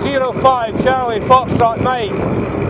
005 Charlie Foxtrot Mike.